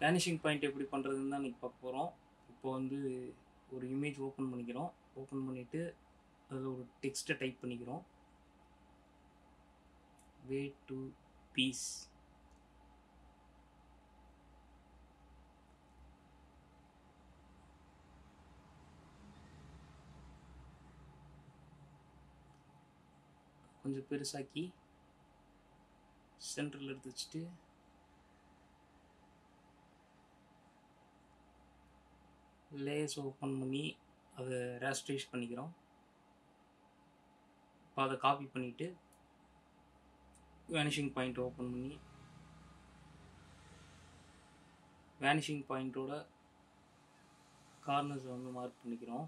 Vanishing point எப்படி பண்ணுறதுன்னு தான் இன்றைக்கி பார்க்க போகிறோம் இப்போ வந்து ஒரு இமேஜ் ஓப்பன் பண்ணிக்கிறோம். ஓப்பன் பண்ணிவிட்டு அதில் ஒரு டெக்ஸ்ட்டை டைப் பண்ணிக்கிறோம். வே டு பீஸ் கொஞ்சம் பெருசாக்கி சென்டரில் எடுத்து வச்சுட்டு லேயர்ஸ் ஓப்பன் பண்ணி அதை ரேஸ்ட்ரைஸ் பண்ணிக்கிறோம். இப்போ அதை காப்பி பண்ணிவிட்டு வேனிஷிங் பாயிண்ட் ஓப்பன் பண்ணி வேனிஷிங் பாயிண்ட்டோட கார்னர்ஸ் வந்து மார்க் பண்ணிக்கிறோம்.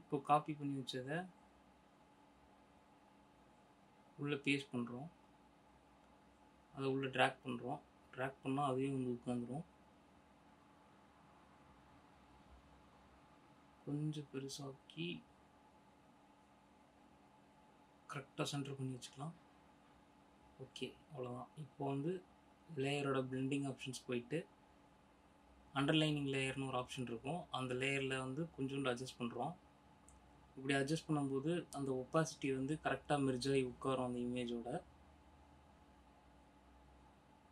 இப்போ காப்பி பண்ணி வச்சதை உள்ளே பேஸ்ட் பண்ணுறோம் அதை உள்ளே ட்ராக் பண்ணுறோம் ட்ராக் பண்ணால் அதையும் வந்து உட்காந்துரும் கொஞ்சம் பெருசாக்கி கரெக்டாக சென்டர் பண்ணி வச்சுக்கலாம். ஓகே அவ்வளோதான் இப்போ வந்து லேயரோட பிளெண்டிங் ஆப்ஷன்ஸ் போயிட்டு அண்டர்லைனிங் லேயர்னு ஒரு ஆப்ஷன் இருக்கும். அந்த லேயரில் வந்து கொஞ்சோண்டு அட்ஜஸ்ட் பண்ணுறோம் இப்படி அட்ஜஸ்ட் பண்ணும்போது அந்த ஒப்பாசிட்டி வந்து கரெக்டாக மெர்ஜாகி உட்காரும் அந்த இமேஜோட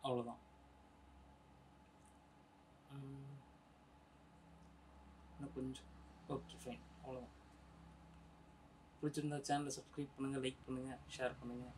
அவ்வளோதான் இன்னும் கொஞ்சம். ஓகே ஃபைன் அவ்வளோதான் பிடிச்சிருந்தா சேனலை சப்ஸ்கிரைப் பண்ணுங்கள் லைக் பண்ணுங்கள் ஷேர் பண்ணுங்கள்